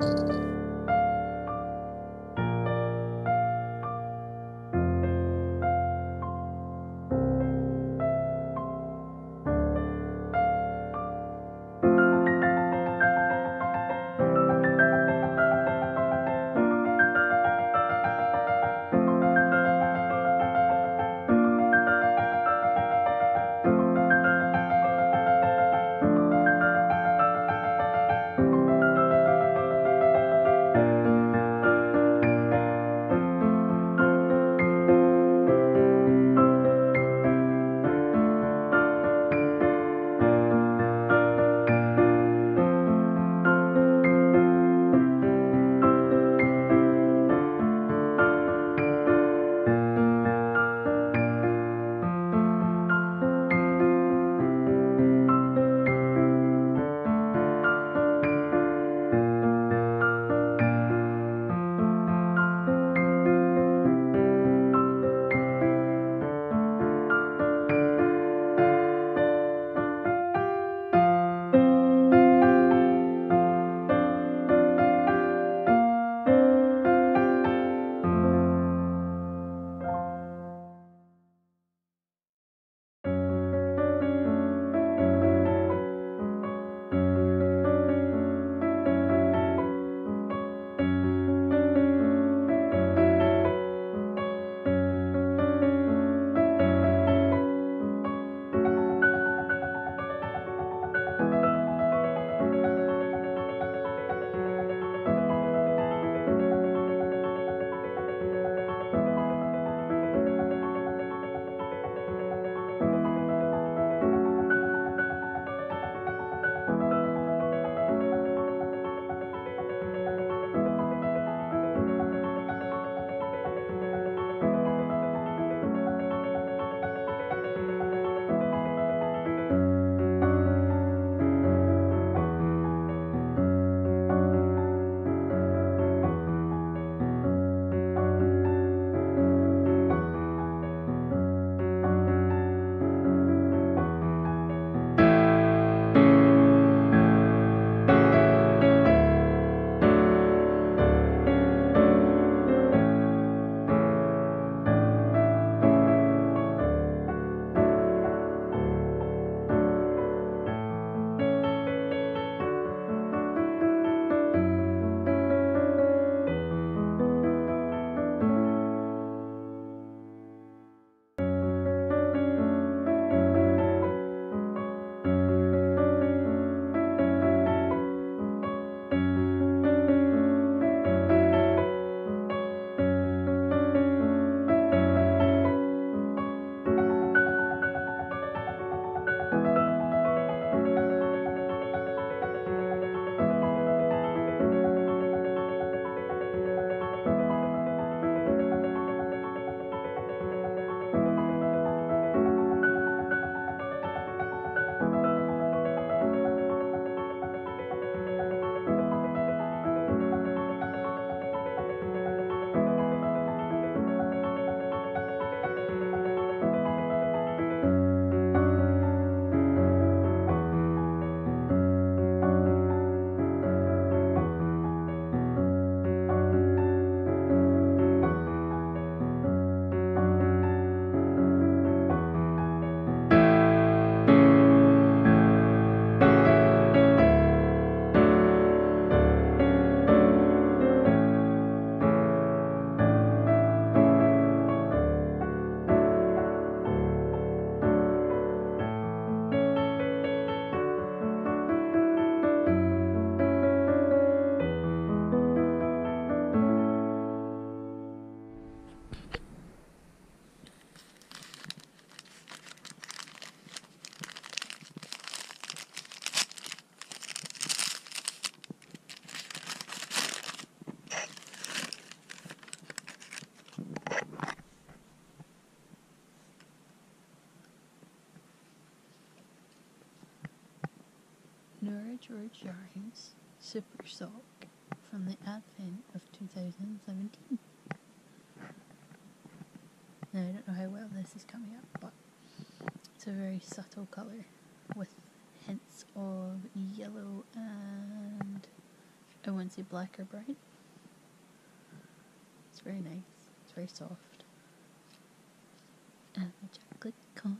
Música George Jarkin's Super Sock from the advent of 2017. Now, I don't know how well this is coming up, but it's a very subtle colour with hints of yellow and I wouldn't say black or brown. It's very nice, it's very soft. And chocolate coin.